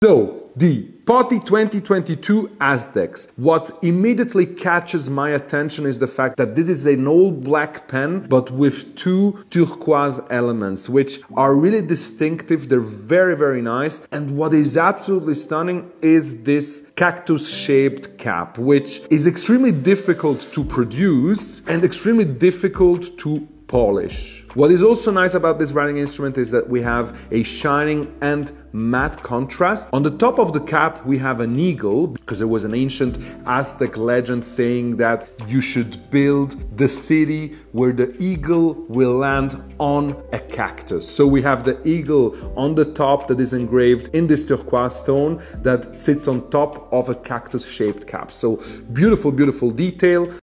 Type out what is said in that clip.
So, the PoTY 2022 Aztecs. What immediately catches my attention is the fact that this is an all black pen, but with two turquoise elements, which are really distinctive. They're very, very nice. And what is absolutely stunning is this cactus shaped cap, which is extremely difficult to produce and extremely difficult to polish. What is also nice about this writing instrument is that we have a shining and matte contrast. On the top of the cap, we have an eagle because there was an ancient Aztec legend saying that you should build the city where the eagle will land on a cactus. So we have the eagle on the top that is engraved in this turquoise stone that sits on top of a cactus shaped cap. So beautiful, beautiful detail.